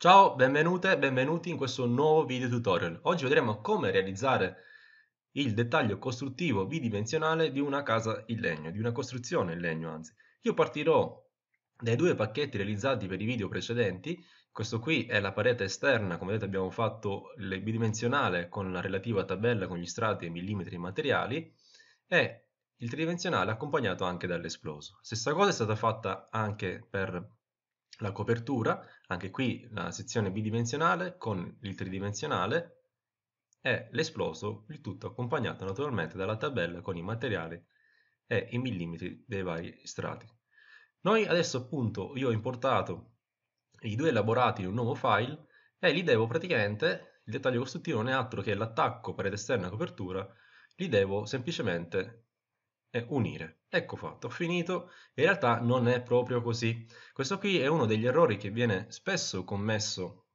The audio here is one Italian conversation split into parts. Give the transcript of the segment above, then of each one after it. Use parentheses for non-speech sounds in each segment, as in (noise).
Ciao, benvenute benvenuti in questo nuovo video tutorial. Oggi vedremo come realizzare il dettaglio costruttivo bidimensionale di una casa in legno, di una costruzione in legno anzi. Io partirò dai due pacchetti realizzati per i video precedenti, questo qui è la parete esterna, come vedete abbiamo fatto il bidimensionale con la relativa tabella con gli strati e millimetri materiali e il tridimensionale accompagnato anche dall'esploso. Stessa cosa è stata fatta anche per la copertura, anche qui la sezione bidimensionale con il tridimensionale e l'esploso, il tutto accompagnato naturalmente dalla tabella con i materiali e i millimetri dei vari strati. Noi adesso appunto io ho importato i due elaborati in un nuovo file e li devo praticamente, il dettaglio costruttivo non è altro che l'attacco parete esterna copertura, li devo semplicemente e unire. Ecco fatto, ho finito. In realtà non è proprio così. Questo qui è uno degli errori che viene spesso commesso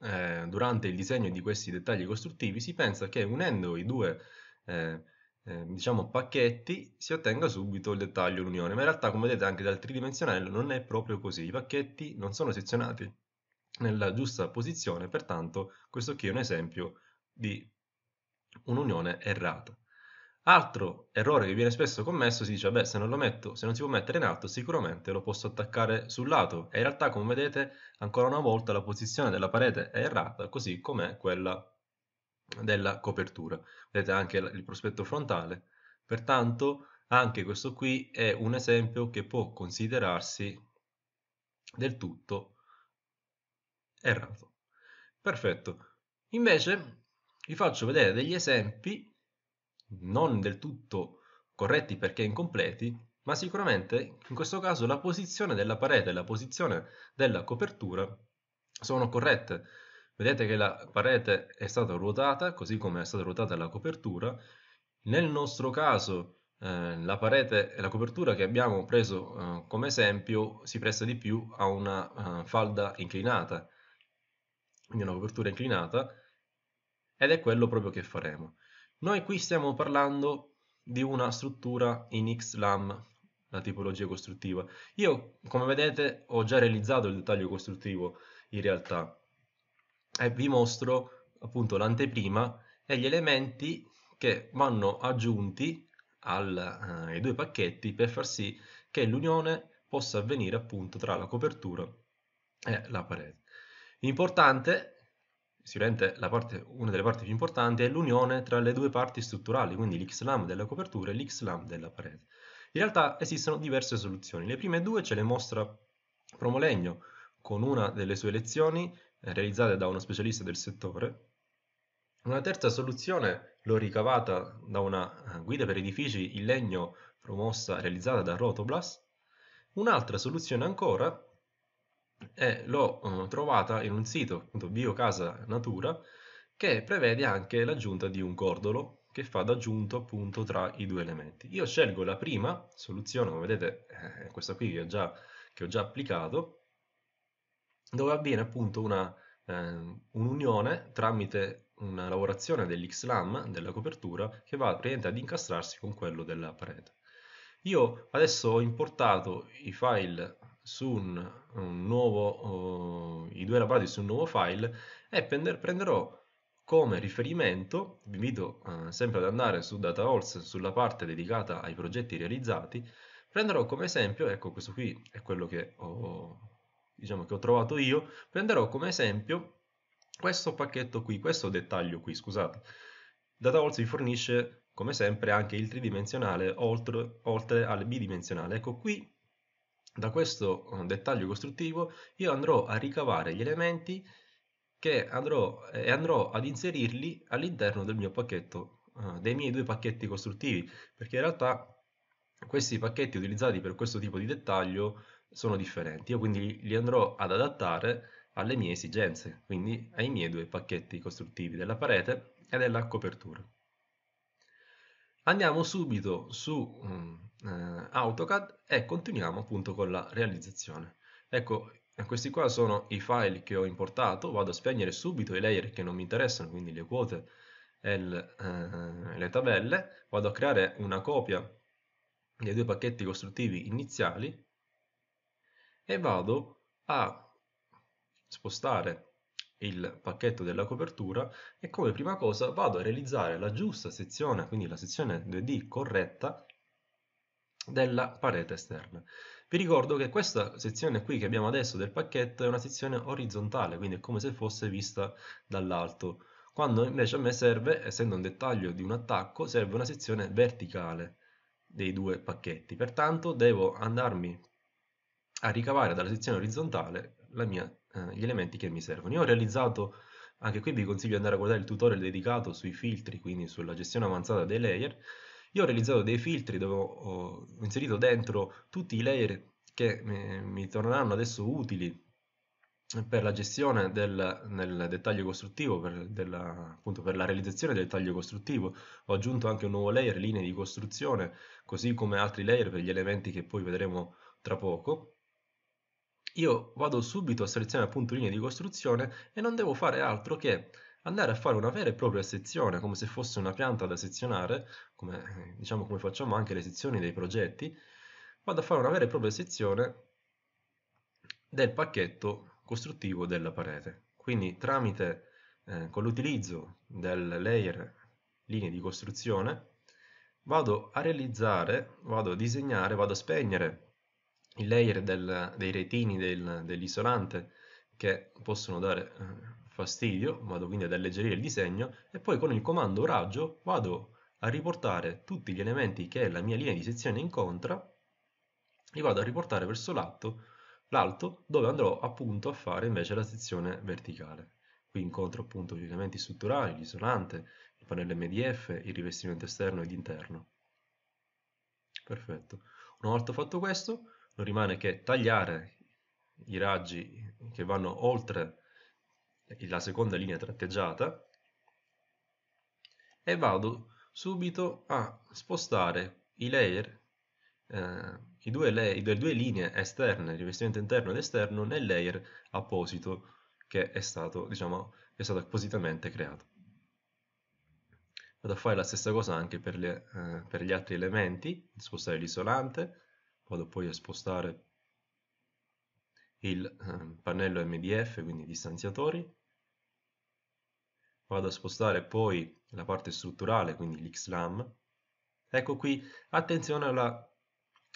eh, durante il disegno di questi dettagli costruttivi. Si pensa che unendo i due eh, eh, diciamo pacchetti si ottenga subito il dettaglio l'unione, ma in realtà come vedete anche dal tridimensionale non è proprio così. I pacchetti non sono sezionati nella giusta posizione, pertanto questo qui è un esempio di un'unione errata. Altro errore che viene spesso commesso si dice, beh, se non lo metto, se non si può mettere in alto, sicuramente lo posso attaccare sul lato. E in realtà, come vedete, ancora una volta la posizione della parete è errata, così come quella della copertura. Vedete anche il prospetto frontale. Pertanto, anche questo qui è un esempio che può considerarsi del tutto errato. Perfetto. Invece, vi faccio vedere degli esempi non del tutto corretti perché incompleti, ma sicuramente in questo caso la posizione della parete e la posizione della copertura sono corrette. Vedete che la parete è stata ruotata, così come è stata ruotata la copertura. Nel nostro caso eh, la parete e la copertura che abbiamo preso eh, come esempio si presta di più a una uh, falda inclinata, quindi una copertura inclinata, ed è quello proprio che faremo. Noi qui stiamo parlando di una struttura in XLAM, la tipologia costruttiva. Io, come vedete, ho già realizzato il dettaglio costruttivo in realtà e vi mostro appunto l'anteprima e gli elementi che vanno aggiunti al, eh, ai due pacchetti per far sì che l'unione possa avvenire appunto tra la copertura e la parete. Importante sicuramente parte, una delle parti più importanti è l'unione tra le due parti strutturali, quindi l'Xlam della copertura e l'Xlam della parete. In realtà esistono diverse soluzioni. Le prime due ce le mostra Promolegno con una delle sue lezioni eh, realizzate da uno specialista del settore. Una terza soluzione l'ho ricavata da una eh, guida per edifici in legno promossa realizzata da Rotoblas. Un'altra soluzione ancora e l'ho uh, trovata in un sito, appunto Biocasa Natura, che prevede anche l'aggiunta di un cordolo che fa d'aggiunto appunto tra i due elementi. Io scelgo la prima soluzione, come vedete è questa qui che ho già, che ho già applicato, dove avviene appunto eh, un'unione tramite una lavorazione dell'Xlam, della copertura, che va praticamente ad incastrarsi con quello della parete. Io adesso ho importato i file su un, un nuovo, uh, i due elaborati su un nuovo file e prender, prenderò come riferimento, vi invito uh, sempre ad andare su DataHolz sulla parte dedicata ai progetti realizzati, prenderò come esempio, ecco questo qui è quello che ho, diciamo, che ho trovato io, prenderò come esempio questo pacchetto qui, questo dettaglio qui, scusate. DataHolz vi fornisce come sempre anche il tridimensionale oltre, oltre al bidimensionale. Ecco qui da questo eh, dettaglio costruttivo io andrò a ricavare gli elementi che andrò, e andrò ad inserirli all'interno del mio pacchetto, uh, dei miei due pacchetti costruttivi, perché in realtà questi pacchetti utilizzati per questo tipo di dettaglio sono differenti, io quindi li andrò ad adattare alle mie esigenze, quindi ai miei due pacchetti costruttivi della parete e della copertura. Andiamo subito su um, eh, AutoCAD e continuiamo appunto con la realizzazione. Ecco, questi qua sono i file che ho importato, vado a spegnere subito i layer che non mi interessano, quindi le quote e le, eh, le tabelle, vado a creare una copia dei due pacchetti costruttivi iniziali e vado a spostare il pacchetto della copertura e come prima cosa vado a realizzare la giusta sezione, quindi la sezione 2D corretta della parete esterna. Vi ricordo che questa sezione qui che abbiamo adesso del pacchetto è una sezione orizzontale, quindi è come se fosse vista dall'alto, quando invece a me serve, essendo un dettaglio di un attacco, serve una sezione verticale dei due pacchetti. Pertanto devo andarmi a ricavare dalla sezione orizzontale mia, eh, gli elementi che mi servono. Io ho realizzato, anche qui vi consiglio di andare a guardare il tutorial dedicato sui filtri, quindi sulla gestione avanzata dei layer, io ho realizzato dei filtri dove ho, inserito dentro tutti i layer che mi, mi torneranno adesso utili per la gestione del, del dettaglio costruttivo, per, della, appunto per la realizzazione del dettaglio costruttivo. Ho aggiunto anche un nuovo layer, linee di costruzione, così come altri layer per gli elementi che poi vedremo tra poco. Io vado subito a selezionare appunto linee di costruzione e non devo fare altro che andare a fare una vera e propria sezione, come se fosse una pianta da sezionare, come, diciamo come facciamo anche le sezioni dei progetti, vado a fare una vera e propria sezione del pacchetto costruttivo della parete. Quindi tramite, eh, con l'utilizzo del layer linee di costruzione, vado a realizzare, vado a disegnare, vado a spegnere il layer del, dei retini del, dell'isolante che possono dare eh, fastidio, vado quindi ad alleggerire il disegno e poi con il comando raggio vado a riportare tutti gli elementi che la mia linea di sezione incontra, li vado a riportare verso l'alto, l'alto dove andrò appunto a fare invece la sezione verticale. Qui incontro appunto gli elementi strutturali, l'isolante, il pannello MDF, il rivestimento esterno ed interno. Perfetto. Una volta fatto questo, non rimane che tagliare i raggi che vanno oltre la seconda linea tratteggiata e vado subito a spostare i layer, eh, i due le le due linee esterne, il rivestimento interno ed esterno, nel layer apposito che è stato, diciamo, è stato appositamente creato. Vado a fare la stessa cosa anche per, le, eh, per gli altri elementi, spostare l'isolante, vado poi a spostare il eh, pannello MDF, quindi distanziatori, vado a spostare poi la parte strutturale, quindi l'XLAM. Ecco qui, attenzione alla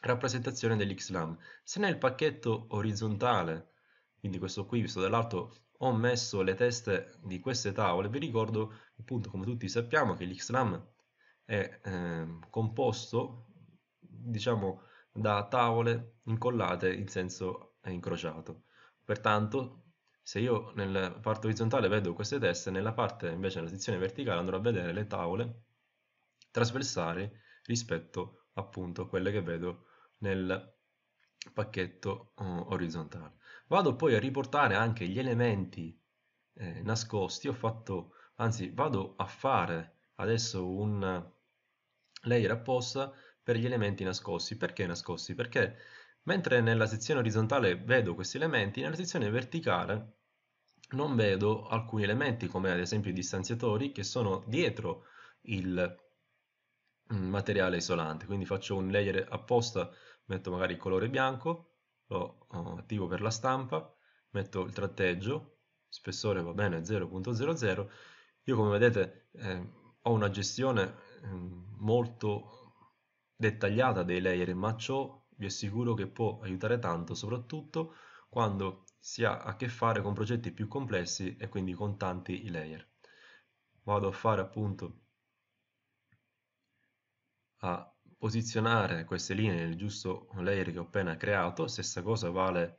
rappresentazione dell'XLAM. Se nel pacchetto orizzontale, quindi questo qui visto dall'alto, ho messo le teste di queste tavole, vi ricordo appunto come tutti sappiamo che l'XLAM è eh, composto diciamo da tavole incollate in senso incrociato. Pertanto se io nella parte orizzontale vedo queste teste, nella parte invece nella sezione verticale andrò a vedere le tavole trasversali rispetto appunto a quelle che vedo nel pacchetto uh, orizzontale. Vado poi a riportare anche gli elementi eh, nascosti, ho fatto, anzi vado a fare adesso un layer apposta per gli elementi nascosti. Perché nascosti? Perché mentre nella sezione orizzontale vedo questi elementi, nella sezione verticale non vedo alcuni elementi come ad esempio i distanziatori che sono dietro il mm, materiale isolante. Quindi faccio un layer apposta metto magari il colore bianco lo attivo per la stampa metto il tratteggio spessore va bene 0.00 io come vedete eh, ho una gestione eh, molto dettagliata dei layer ma ciò vi assicuro che può aiutare tanto soprattutto quando si ha a che fare con progetti più complessi e quindi con tanti layer. Vado a fare appunto a posizionare queste linee nel giusto layer che ho appena creato, stessa cosa vale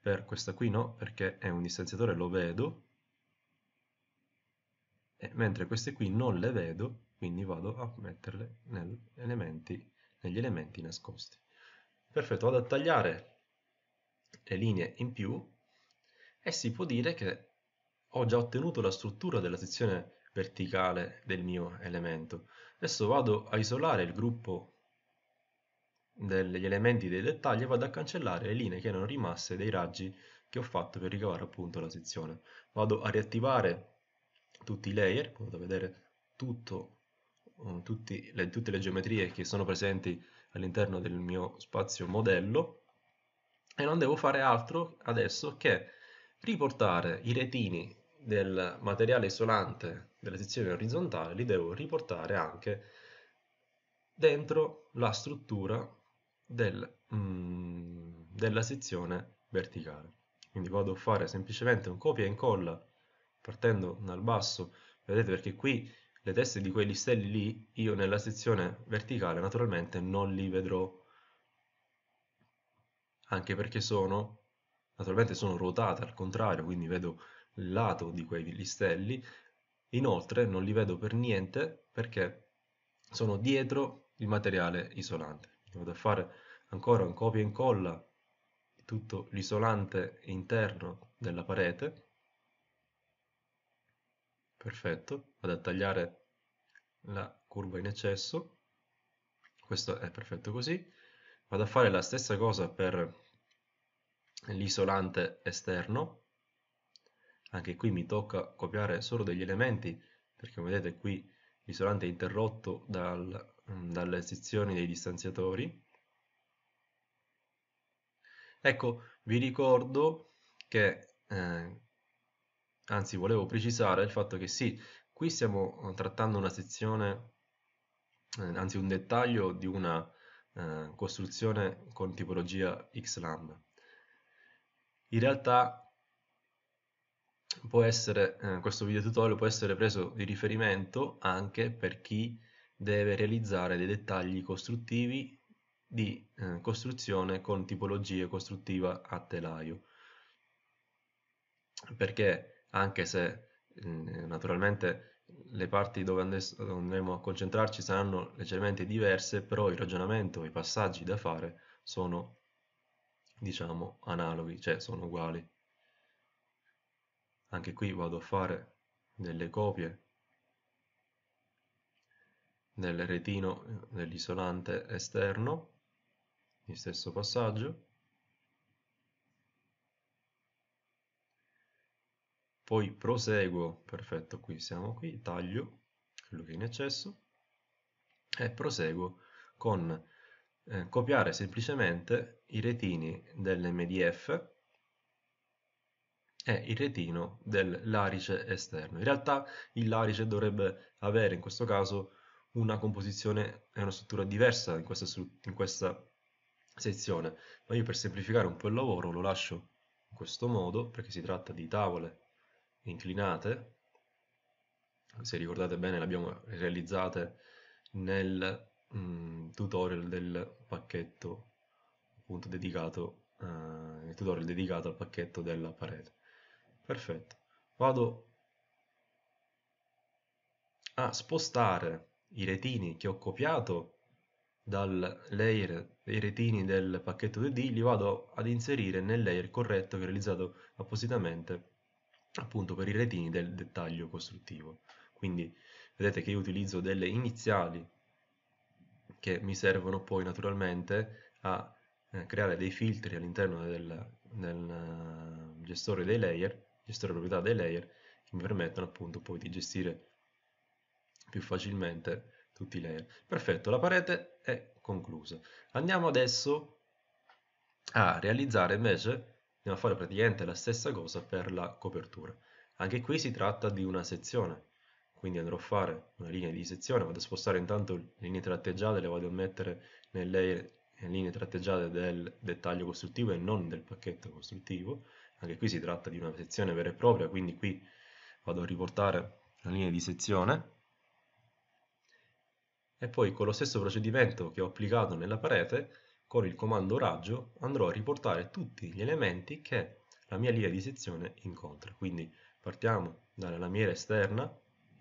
per questa qui no, perché è un distanziatore lo vedo, e mentre queste qui non le vedo, quindi vado a metterle negli elementi, negli elementi nascosti. Perfetto, vado a tagliare le linee in più e si può dire che ho già ottenuto la struttura della sezione verticale del mio elemento. Adesso vado a isolare il gruppo degli elementi dei dettagli e vado a cancellare le linee che erano rimaste dei raggi che ho fatto per ricavare appunto la sezione. Vado a riattivare tutti i layer, vado a vedere tutto, le, tutte le geometrie che sono presenti all'interno del mio spazio modello e non devo fare altro adesso che riportare i retini del materiale isolante della sezione orizzontale, li devo riportare anche dentro la struttura del, mm, della sezione verticale. Quindi vado a fare semplicemente un copia e incolla partendo dal basso, vedete perché qui le teste di quei listelli lì io nella sezione verticale naturalmente non li vedrò. Anche perché sono naturalmente sono ruotate al contrario quindi vedo il lato di quei listelli. Inoltre non li vedo per niente perché sono dietro il materiale isolante. Vado a fare ancora un copia e incolla di tutto l'isolante interno della parete perfetto, vado a tagliare la curva in eccesso, questo è perfetto così, vado a fare la stessa cosa per l'isolante esterno, anche qui mi tocca copiare solo degli elementi, perché come vedete qui l'isolante è interrotto dal, dalle sezioni dei distanziatori. Ecco, vi ricordo che eh, anzi volevo precisare il fatto che sì, qui stiamo eh, trattando una sezione, eh, anzi un dettaglio di una eh, costruzione con tipologia XLAM. In realtà può essere, eh, questo video tutorial può essere preso di riferimento anche per chi deve realizzare dei dettagli costruttivi di eh, costruzione con tipologie costruttiva a telaio perché anche se mm, naturalmente le parti dove andremo a concentrarci saranno leggermente diverse, però il ragionamento, i passaggi da fare sono, diciamo, analoghi, cioè sono uguali. Anche qui vado a fare delle copie del retino dell'isolante esterno, il stesso passaggio, poi proseguo, perfetto, qui siamo qui, taglio quello che è in eccesso. E proseguo con eh, copiare semplicemente i retini dell'MDF e il retino del larice esterno. In realtà il larice dovrebbe avere in questo caso una composizione e una struttura diversa in questa, in questa sezione, ma io per semplificare un po' il lavoro lo lascio in questo modo perché si tratta di tavole inclinate, se ricordate bene le abbiamo realizzate nel mm, tutorial del pacchetto appunto dedicato, eh, nel tutorial dedicato al pacchetto della parete. Perfetto. Vado a spostare i retini che ho copiato dal layer dei retini del pacchetto 2D, li vado ad inserire nel layer corretto che ho realizzato appositamente appunto per i retini del dettaglio costruttivo. Quindi vedete che io utilizzo delle iniziali che mi servono poi naturalmente a eh, creare dei filtri all'interno del, del uh, gestore dei layer, gestore proprietà dei layer, che mi permettono appunto poi di gestire più facilmente tutti i layer. Perfetto, la parete è conclusa. Andiamo adesso a realizzare invece andiamo a fare praticamente la stessa cosa per la copertura. Anche qui si tratta di una sezione, quindi andrò a fare una linea di sezione, vado a spostare intanto le linee tratteggiate, le vado a mettere nelle linee tratteggiate del dettaglio costruttivo e non del pacchetto costruttivo. Anche qui si tratta di una sezione vera e propria, quindi qui vado a riportare la linea di sezione e poi con lo stesso procedimento che ho applicato nella parete con il comando raggio andrò a riportare tutti gli elementi che la mia linea di sezione incontra. Quindi partiamo dalla lamiera esterna,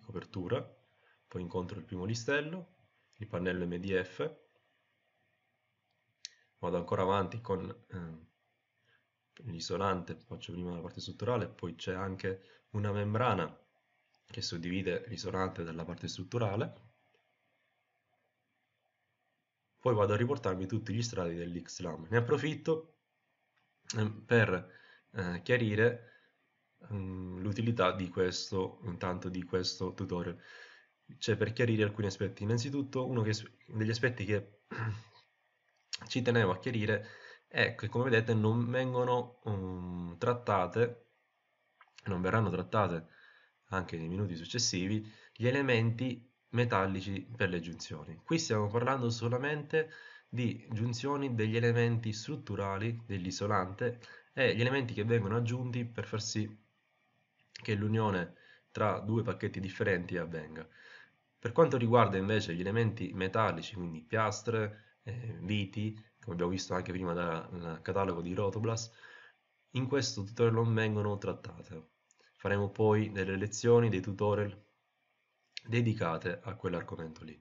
copertura, poi incontro il primo listello, il pannello MDF, vado ancora avanti con eh, l'isolante, faccio prima la parte strutturale, poi c'è anche una membrana che suddivide l'isolante dalla parte strutturale, poi vado a riportarmi tutti gli strati dell'Xlam. Ne approfitto ehm, per eh, chiarire um, l'utilità di questo, intanto di questo tutorial, cioè per chiarire alcuni aspetti. Innanzitutto uno degli aspetti che (clears throat) ci tenevo a chiarire è che come vedete non vengono um, trattate non verranno trattate anche nei minuti successivi gli elementi metallici per le giunzioni. Qui stiamo parlando solamente di giunzioni degli elementi strutturali dell'isolante e gli elementi che vengono aggiunti per far sì che l'unione tra due pacchetti differenti avvenga. Per quanto riguarda invece gli elementi metallici, quindi piastre, eh, viti, come abbiamo visto anche prima dal catalogo di Rotoblast, in questo tutorial non vengono trattate. Faremo poi delle lezioni, dei tutorial dedicate a quell'argomento lì.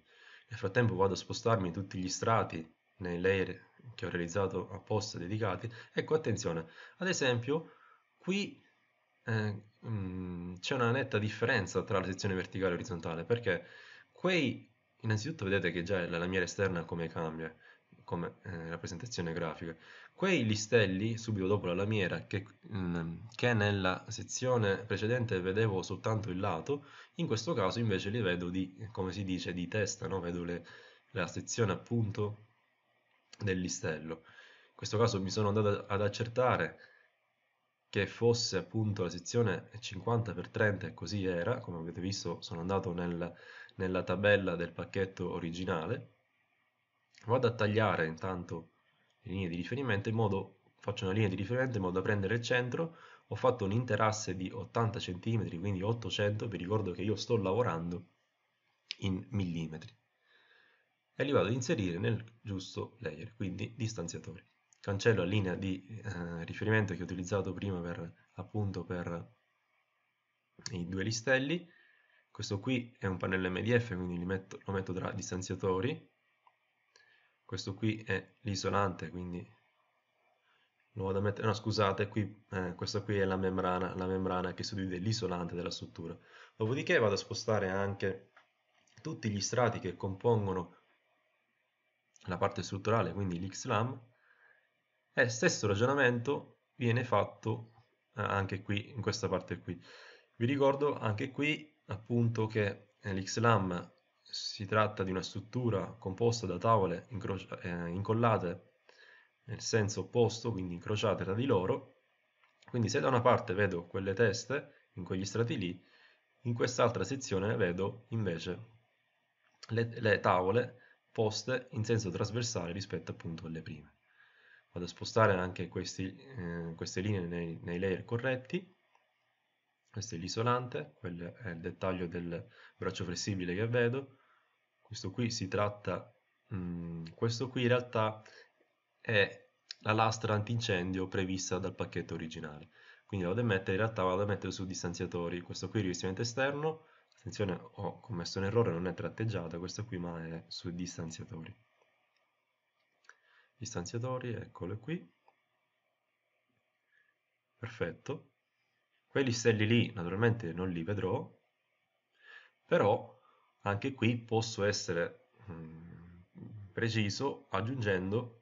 Nel frattempo vado a spostarmi tutti gli strati nei layer che ho realizzato apposta dedicati. Ecco, attenzione, ad esempio, qui eh, mm, c'è una netta differenza tra la sezione verticale e orizzontale, perché quei, innanzitutto vedete che già la lamiera esterna come cambia, come eh, rappresentazione grafica. Quei listelli, subito dopo la lamiera, che, mh, mm, che, nella sezione precedente vedevo soltanto il lato, in questo caso invece li vedo di, come si dice, di testa, no? vedo le, la sezione appunto del listello. In questo caso mi sono andato ad accertare che fosse appunto la sezione 50x30 e così era, come avete visto sono andato nel, nella tabella del pacchetto originale vado a tagliare intanto le linee di riferimento in modo faccio una linea di riferimento in modo da prendere il centro. Ho fatto un interasse di 80 cm quindi 800 vi ricordo che io sto lavorando in millimetri. E li vado ad inserire nel giusto layer quindi distanziatori cancello la linea di eh, riferimento che ho utilizzato prima per appunto per i due listelli. Questo qui è un pannello MDF quindi metto, lo metto tra distanziatori questo qui è l'isolante quindi lo vado a mettere no scusate qui eh, questa qui è la membrana la membrana che suddivide l'isolante della struttura. Dopodiché vado a spostare anche tutti gli strati che compongono la parte strutturale quindi l'XLAM e stesso ragionamento viene fatto eh, anche qui in questa parte qui. Vi ricordo anche qui appunto che eh, l'XLAM si tratta di una struttura composta da tavole eh, incollate nel senso opposto, quindi incrociate tra di loro. Quindi se da una parte vedo quelle teste, in quegli strati lì, in quest'altra sezione vedo invece le, le, tavole poste in senso trasversale rispetto appunto alle prime. Vado a spostare anche questi, eh, queste linee nei, nei layer corretti questo è l'isolante, quello è il dettaglio del braccio flessibile che vedo, questo qui si tratta, mh, mm, questo qui in realtà è la lastra antincendio prevista dal pacchetto originale, quindi vado a mettere, in realtà vado a mettere su distanziatori, questo qui è rivestimento esterno, attenzione ho commesso un errore, non è tratteggiata questa qui ma è su distanziatori, distanziatori, eccolo qui, perfetto, Quei listelli lì naturalmente non li vedrò, però anche qui posso essere mm, preciso aggiungendo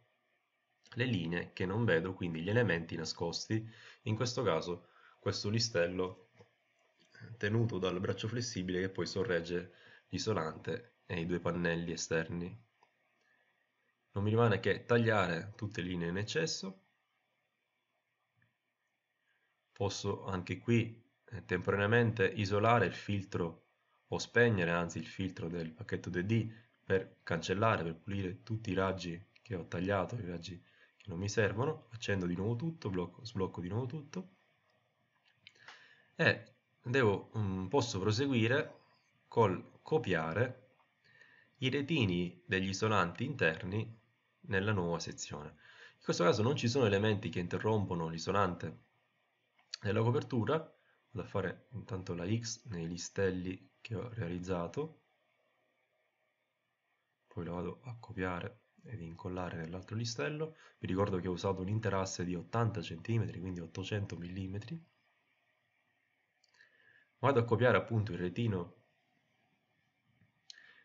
le linee che non vedo, quindi gli elementi nascosti, in questo caso questo listello tenuto dal braccio flessibile che poi sorregge l'isolante e i due pannelli esterni. Non mi rimane che tagliare tutte le linee in eccesso posso anche qui eh, temporaneamente isolare il filtro o spegnere anzi il filtro del pacchetto 2D per cancellare, per pulire tutti i raggi che ho tagliato, i raggi che non mi servono, accendo di nuovo tutto, blocco, sblocco di nuovo tutto e devo, posso proseguire col copiare i retini degli isolanti interni nella nuova sezione. In questo caso non ci sono elementi che interrompono l'isolante nella copertura vado a fare intanto la X nei listelli che ho realizzato. Poi lo vado a copiare ed incollare nell'altro listello. Vi ricordo che ho usato un interasse di 80 cm quindi 800 mm vado a copiare appunto il retino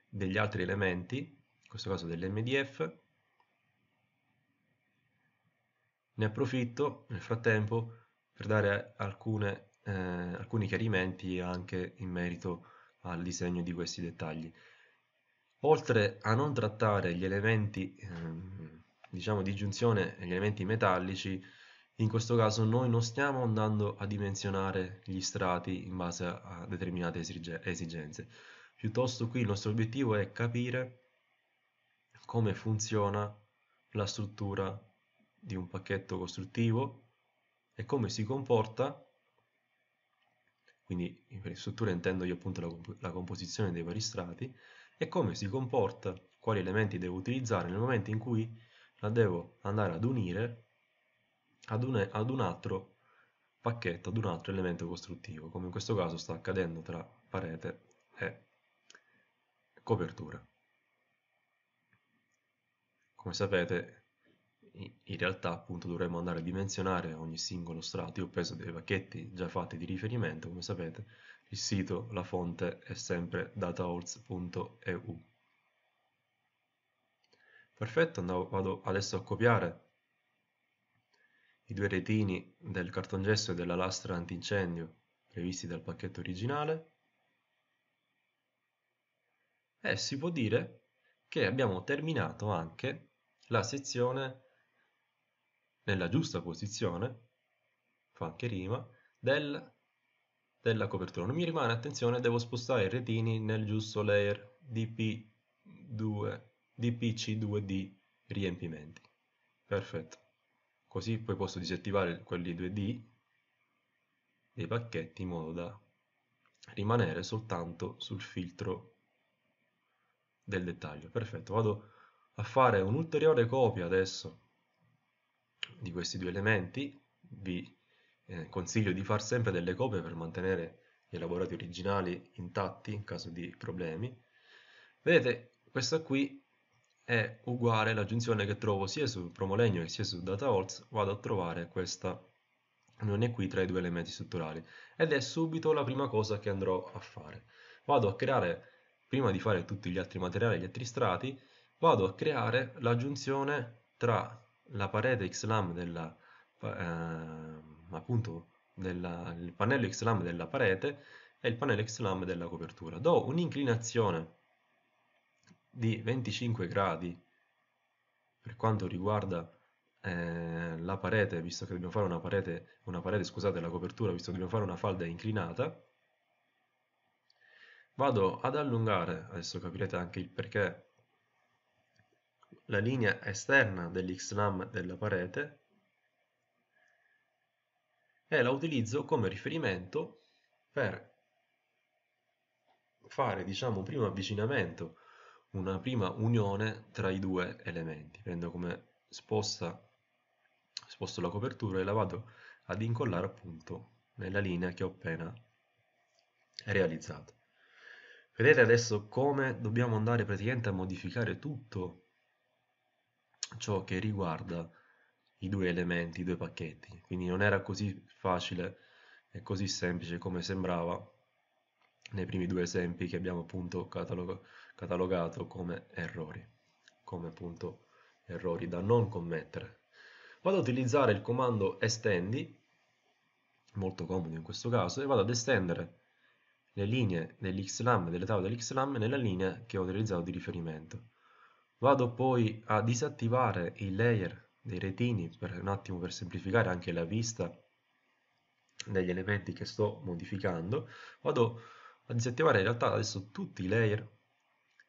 degli altri elementi in questo caso dell'MDF ne approfitto nel frattempo per dare alcune, eh, alcuni chiarimenti anche in merito al disegno di questi dettagli. Oltre a non trattare gli elementi ehm, diciamo di giunzione, gli elementi metallici, in questo caso noi non stiamo andando a dimensionare gli strati in base a determinate esigenze, piuttosto qui il nostro obiettivo è capire come funziona la struttura di un pacchetto costruttivo e come si comporta quindi per struttura intendo io appunto la, comp la, composizione dei vari strati e come si comporta, quali elementi devo utilizzare nel momento in cui la devo andare ad unire ad un, ad un altro pacchetto, ad un altro elemento costruttivo, come in questo caso sta accadendo tra parete e copertura. Come sapete, in realtà appunto dovremmo andare a dimensionare ogni singolo strato. Io ho preso dei pacchetti già fatti di riferimento, come sapete, il sito, la fonte è sempre dataholz.eu. Perfetto, andavo, vado adesso a copiare i due retini del cartongesso e della lastra antincendio previsti dal pacchetto originale e si può dire che abbiamo terminato anche la sezione nella giusta posizione, fa anche rima, del, della copertura. Non mi rimane, attenzione, devo spostare i retini nel giusto layer DP2, DPC2D riempimenti. Perfetto. Così poi posso disattivare quelli 2D dei pacchetti in modo da rimanere soltanto sul filtro del dettaglio. Perfetto, vado a fare un'ulteriore copia adesso di questi due elementi, vi eh, consiglio di far sempre delle copie per mantenere gli elaborati originali intatti in caso di problemi. Vedete, questa qui è uguale alla giunzione che trovo sia su Promolegno che sia su DataHolz, vado a trovare questa unione qui tra i due elementi strutturali ed è subito la prima cosa che andrò a fare. Vado a creare, prima di fare tutti gli altri materiali, gli altri strati, vado a creare la giunzione tra la parete XLAM della, eh, appunto della, il pannello XLAM della parete e il pannello XLAM della copertura. Do un'inclinazione di 25 gradi per quanto riguarda eh, la parete, visto che dobbiamo fare una parete, una parete, scusate, la copertura, visto che dobbiamo fare una falda inclinata, vado ad allungare, adesso capirete anche il perché la linea esterna dell'Xlam della parete e la utilizzo come riferimento per fare diciamo un primo avvicinamento una prima unione tra i due elementi. Prendo come sposta sposto la copertura e la vado ad incollare appunto nella linea che ho appena realizzato. Vedete adesso come dobbiamo andare praticamente a modificare tutto ciò che riguarda i due elementi, i due pacchetti. Quindi non era così facile e così semplice come sembrava nei primi due esempi che abbiamo appunto catalog catalogato come errori, come appunto errori da non commettere. Vado ad utilizzare il comando estendi, molto comodo in questo caso, e vado ad estendere le linee dell'xlam, delle tavole dell'xlam nella linea che ho utilizzato di riferimento. Vado poi a disattivare il layer dei retini per un attimo per semplificare anche la vista degli elementi che sto modificando. Vado a disattivare in realtà adesso tutti i layer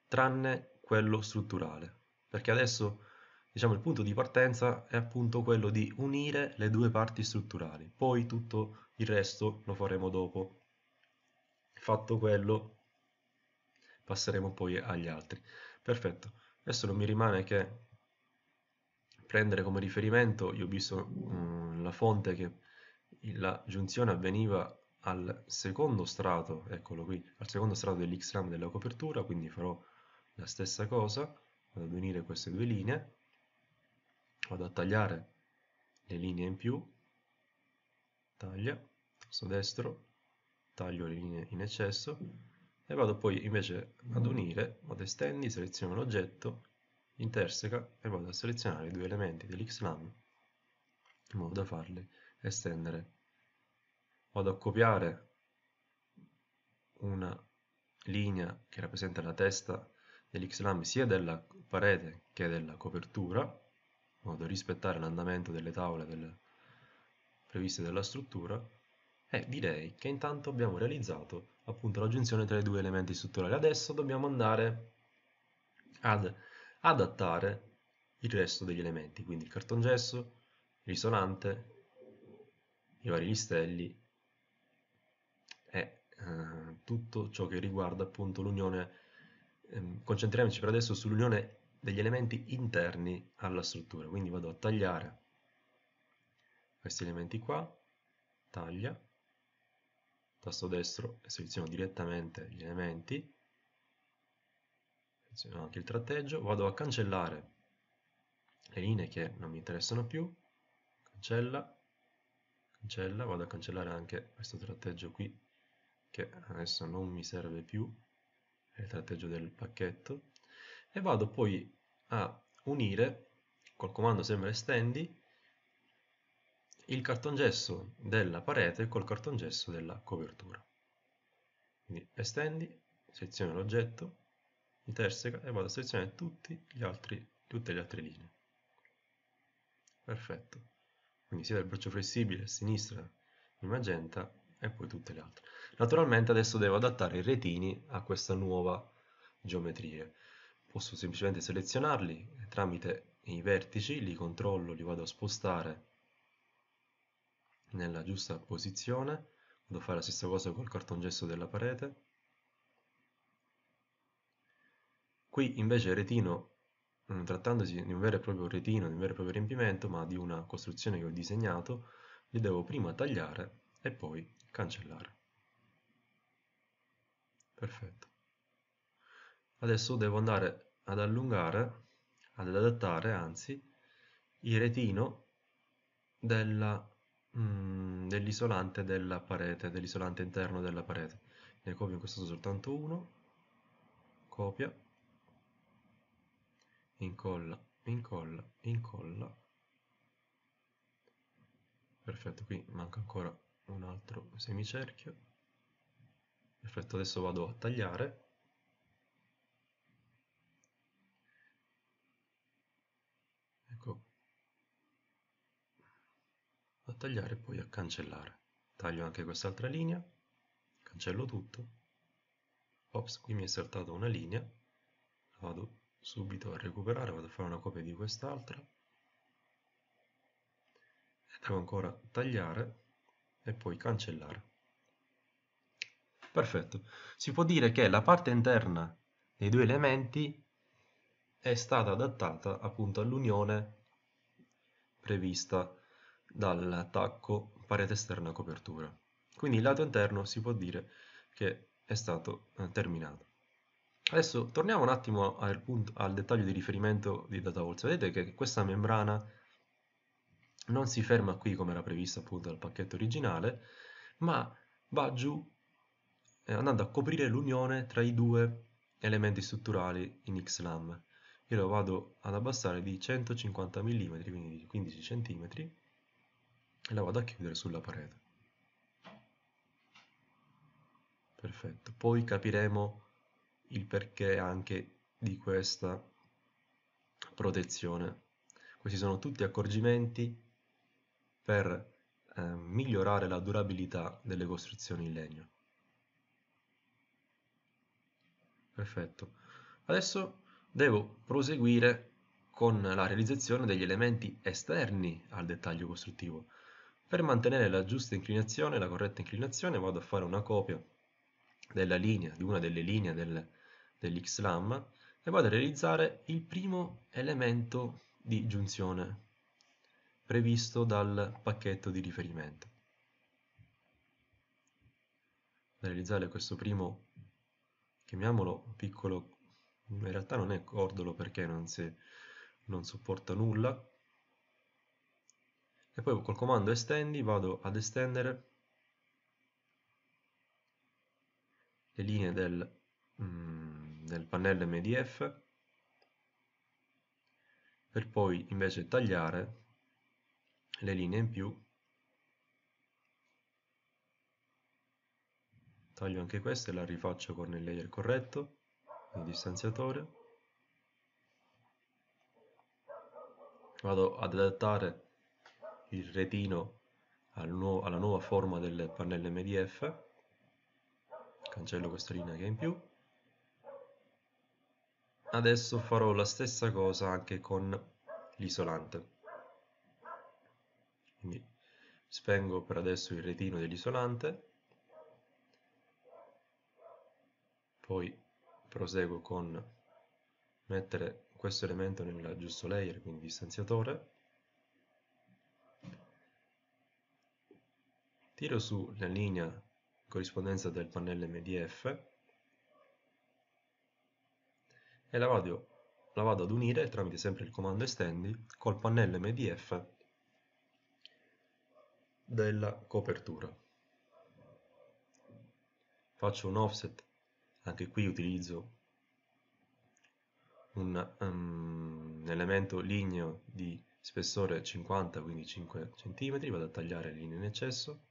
tranne quello strutturale perché adesso diciamo il punto di partenza è appunto quello di unire le due parti strutturali poi tutto il resto lo faremo dopo. Fatto quello passeremo poi agli altri. Perfetto Adesso non mi rimane che prendere come riferimento, io ho visto um, la fonte che la giunzione avveniva al secondo strato, eccolo qui, al secondo strato dell'X-ram della copertura, quindi farò la stessa cosa, vado ad unire queste due linee, vado a tagliare le linee in più, taglia, tasto destro, taglio le linee in eccesso, e vado poi invece ad unire, vado estendi, seleziono l'oggetto, interseca e vado a selezionare i due elementi dell'xlam in modo da farli estendere. Vado a copiare una linea che rappresenta la testa dell'xlam sia della parete che della copertura, in modo da rispettare l'andamento delle tavole del, previste dalla struttura e direi che intanto abbiamo realizzato appunto la giunzione tra i due elementi strutturali. Adesso dobbiamo andare ad adattare il resto degli elementi, quindi il cartongesso, l'isolante, i vari listelli e eh, tutto ciò che riguarda appunto l'unione, eh, concentriamoci per adesso sull'unione degli elementi interni alla struttura, quindi vado a tagliare questi elementi qua, taglia, tasto destro e seleziono direttamente gli elementi, seleziono anche il tratteggio, vado a cancellare le linee che non mi interessano più, cancella, cancella, vado a cancellare anche questo tratteggio qui che adesso non mi serve più, è il tratteggio del pacchetto, e vado poi a unire. Col comando sempre estendi il cartongesso della parete col cartongesso della copertura. Quindi estendi, seleziono l'oggetto, interseca e vado a selezionare altri, tutte le altre linee. Perfetto. Quindi sia del braccio flessibile a sinistra in magenta e poi tutte le altre. Naturalmente adesso devo adattare i retini a questa nuova geometria. Posso semplicemente selezionarli tramite i vertici, li controllo, li vado a spostare nella giusta posizione vado a fare la stessa cosa col cartongesso della parete. Qui invece il retino non trattandosi di un vero e proprio retino, di un vero e proprio riempimento ma di una costruzione che ho disegnato li devo prima tagliare e poi cancellare. Perfetto. Adesso devo andare ad allungare ad adattare anzi il retino della mm, dell'isolante della parete, dell'isolante interno della parete. Ne copio in questo caso soltanto uno, copia, incolla, incolla, incolla. Perfetto, qui manca ancora un altro semicerchio. Perfetto, adesso vado a tagliare. Ecco a tagliare e poi a cancellare. Taglio anche quest'altra linea cancello tutto. Ops qui mi è saltata una linea. Vado subito a recuperare vado a fare una copia di quest'altra. Devo ancora tagliare e poi cancellare. Perfetto. Si può dire che la parte interna dei due elementi è stata adattata appunto all'unione prevista dall'attacco parete esterna copertura. Quindi il lato interno si può dire che è stato eh, terminato. Adesso torniamo un attimo al, punto, al dettaglio di riferimento di DataVolt. Vedete che questa membrana non si ferma qui come era previsto appunto dal pacchetto originale, ma va giù eh, andando a coprire l'unione tra i due elementi strutturali in XLAM. Io lo vado ad abbassare di 150 mm, quindi di 15 cm, e la vado a chiudere sulla parete. Perfetto, poi capiremo il perché anche di questa protezione. Questi sono tutti accorgimenti per eh, migliorare la durabilità delle costruzioni in legno. Perfetto. Adesso devo proseguire con la realizzazione degli elementi esterni al dettaglio costruttivo. Per mantenere la giusta inclinazione, la corretta inclinazione, vado a fare una copia della linea, di una delle linee del, dell'Xlam e vado a realizzare il primo elemento di giunzione previsto dal pacchetto di riferimento. Per realizzare questo primo, chiamiamolo piccolo, in realtà non è cordolo perché non, si, non sopporta nulla, e poi col comando estendi vado ad estendere le linee del, mm, del pannello MDF per poi invece tagliare le linee in più. Taglio anche questa e la rifaccio con il layer corretto il distanziatore. Vado ad adattare il retino al nuovo, alla nuova forma del pannello MDF cancello questa linea che è in più. Adesso farò la stessa cosa anche con l'isolante. Quindi spengo per adesso il retino dell'isolante. Poi proseguo con mettere questo elemento nel giusto layer quindi distanziatore tiro su la linea corrispondenza del pannello MDF e la vado, la vado ad unire tramite sempre il comando estendi col pannello MDF della copertura. Faccio un offset, anche qui utilizzo un, um, elemento ligneo di spessore 50, quindi 5 cm, vado a tagliare le linee in eccesso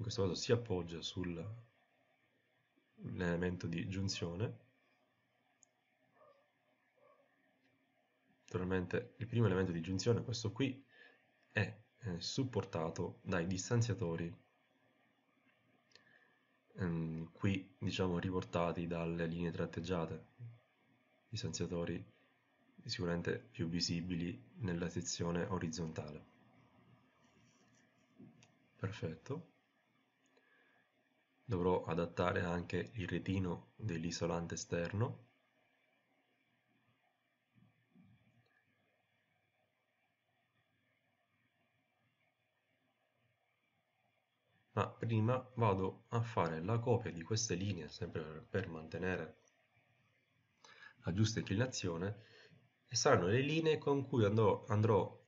in questo caso si appoggia sull'elemento di giunzione. Naturalmente il primo elemento di giunzione questo qui è eh, supportato dai distanziatori ehm, qui diciamo riportati dalle linee tratteggiate. Distanziatori sicuramente più visibili nella sezione orizzontale. Perfetto dovrò adattare anche il retino dell'isolante esterno. Ma prima vado a fare la copia di queste linee sempre per mantenere la giusta inclinazione e saranno le linee con cui andrò, andrò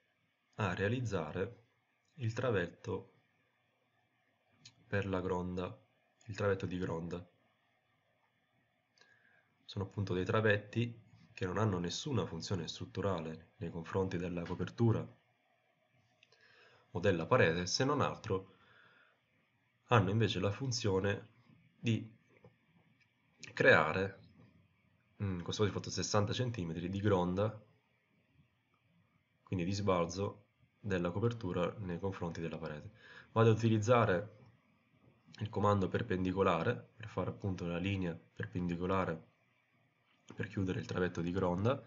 a realizzare il travetto per la gronda il travetto di Gronda. Sono appunto dei travetti che non hanno nessuna funzione strutturale nei confronti della copertura o della parete, se non altro hanno invece la funzione di creare, in mm, questo caso ho fatto 60 cm di gronda, quindi di sbalzo della copertura nei confronti della parete. Vado ad utilizzare il comando perpendicolare per fare appunto la linea perpendicolare per chiudere il travetto di gronda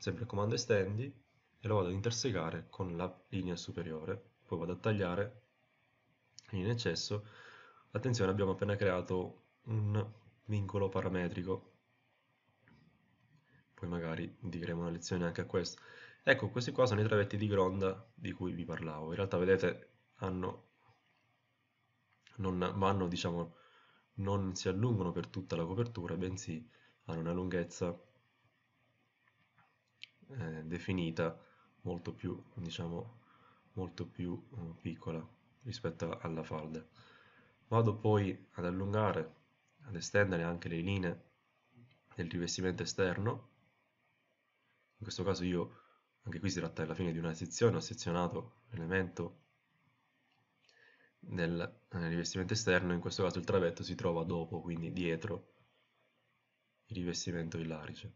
sempre il comando estendi e lo vado ad intersecare con la linea superiore. Poi vado a tagliare in eccesso. Attenzione abbiamo appena creato un vincolo parametrico. Poi magari dedicheremo una lezione anche a questo. Ecco questi qua sono i travetti di gronda di cui vi parlavo. In realtà vedete hanno non vanno, diciamo, non si allungano per tutta la copertura, bensì hanno una lunghezza eh, definita molto più, diciamo, molto più eh, piccola rispetto alla falda. Vado poi ad allungare, ad estendere anche le linee del rivestimento esterno. In questo caso io, anche qui si tratta alla fine di una sezione, ho sezionato l'elemento nel rivestimento esterno, in questo caso il travetto si trova dopo, quindi dietro il rivestimento illarice.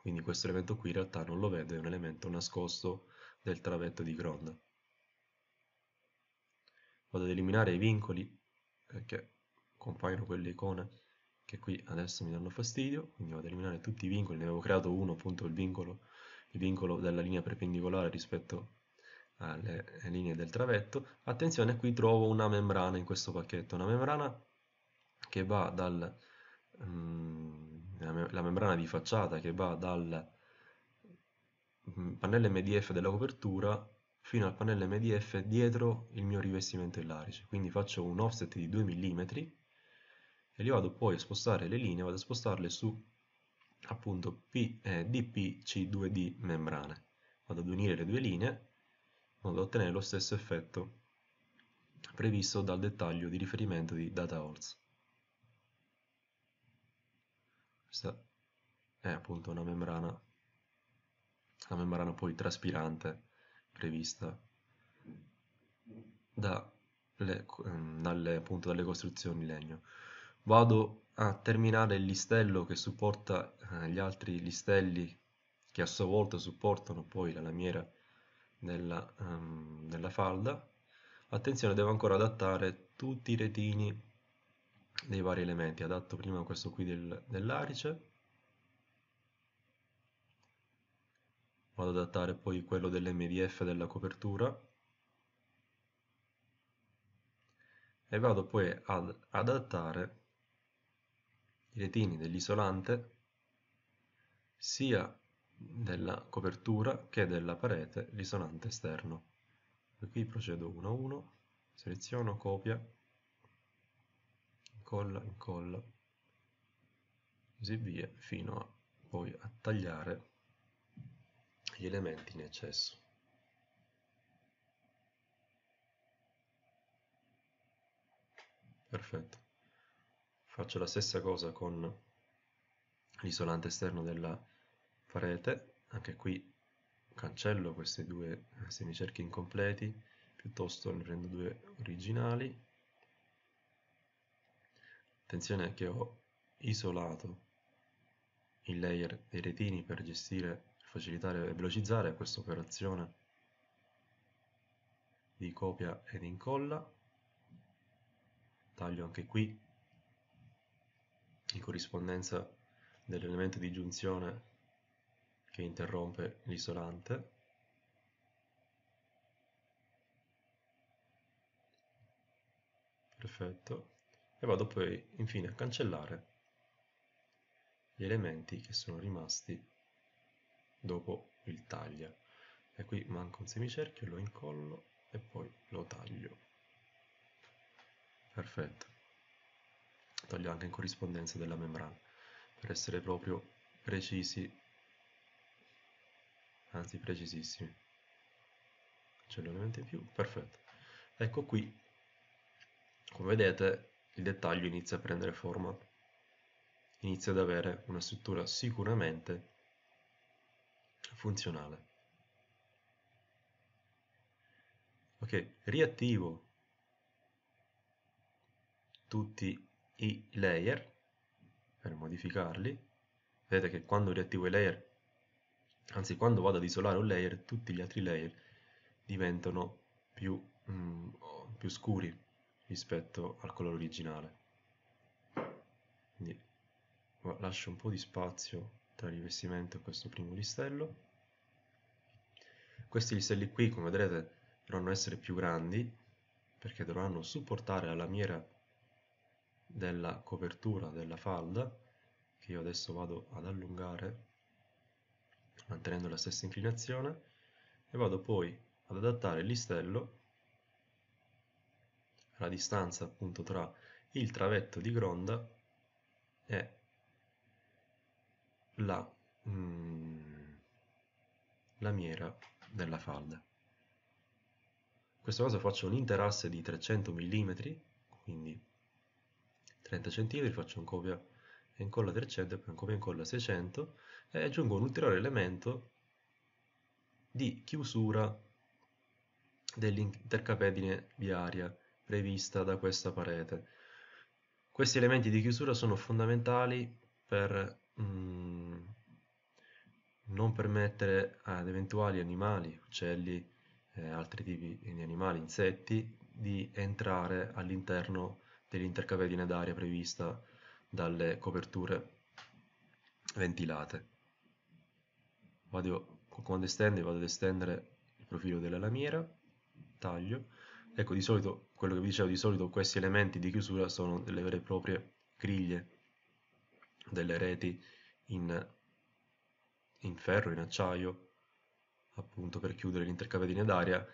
Quindi questo elemento qui in realtà non lo vedo, è un elemento nascosto del travetto di Gronda. Vado ad eliminare i vincoli perché compaiono quelle icone che qui adesso mi danno fastidio, quindi vado ad eliminare tutti i vincoli, ne avevo creato uno appunto il vincolo, il vincolo della linea perpendicolare rispetto alle linee del travetto. Attenzione, qui trovo una membrana in questo pacchetto, una membrana che va dal um, la membrana di facciata che va dal mm, pannello MDF della copertura fino al pannello MDF dietro il mio rivestimento illarice. Quindi faccio un offset di 2 mm e li vado poi a spostare le linee, vado a spostarle su appunto P, eh, DPC2D membrane. Vado ad unire le due linee da ottenere lo stesso effetto previsto dal dettaglio di riferimento di data holds. Questa è appunto una membrana, una membrana poi traspirante prevista dalle, ehm, dalle, appunto, dalle costruzioni in legno. Vado a terminare il listello che supporta eh, gli altri listelli che a sua volta supportano poi la lamiera della, um, della falda. Attenzione, devo ancora adattare tutti i retini dei vari elementi. Adatto prima questo qui del, dell'arice, vado ad adattare poi quello dell'MDF della copertura e vado poi ad adattare i retini dell'isolante sia della copertura che della parete l'isolante esterno. E qui procedo uno a uno, seleziono, copia, incolla, incolla, così via, fino a poi a tagliare gli elementi in eccesso. Perfetto. Faccio la stessa cosa con l'isolante esterno della parete, anche qui cancello questi due semicerchi incompleti, piuttosto ne prendo due originali. Attenzione che ho isolato il layer dei retini per gestire, facilitare e velocizzare questa operazione di copia ed incolla. Taglio anche qui in corrispondenza dell'elemento di giunzione che interrompe l'isolante. Perfetto. E vado poi infine a cancellare gli elementi che sono rimasti dopo il taglio. E qui manca un semicerchio, lo incollo e poi lo taglio. Perfetto taglio anche in corrispondenza della membrana per essere proprio precisi anzi precisissimi. In più? Perfetto. Ecco qui. Come vedete il dettaglio inizia a prendere forma. Inizia ad avere una struttura sicuramente funzionale. Ok riattivo tutti i layer per modificarli. Vedete che quando riattivo i layer anzi quando vado ad isolare un layer tutti gli altri layer diventano più, mm, più scuri rispetto al colore originale. Quindi lascio un po' di spazio tra il rivestimento e questo primo listello. Questi listelli qui come vedrete dovranno essere più grandi perché dovranno supportare la lamiera della copertura della falda che io adesso vado ad allungare mantenendo la stessa inclinazione e vado poi ad adattare il listello alla distanza appunto tra il travetto di gronda e la mm, lamiera della falda. In questo caso faccio un interasse di 300 mm, quindi 30 cm, faccio un copia e incolla 300 e poi un copia e incolla 600 e aggiungo un ulteriore elemento di chiusura dell'intercapedine viaria prevista da questa parete. Questi elementi di chiusura sono fondamentali per mm, non permettere ad eventuali animali, uccelli, eh, altri tipi di animali, insetti, di entrare all'interno dell'intercapedine d'aria prevista dalle coperture ventilate. Vado con comando estende, vado ad estendere il profilo della lamiera, taglio. Ecco, di solito, quello che vi dicevo, di solito questi elementi di chiusura sono delle vere e proprie griglie, delle reti in, in ferro, in acciaio, appunto per chiudere l'intercapedine d'aria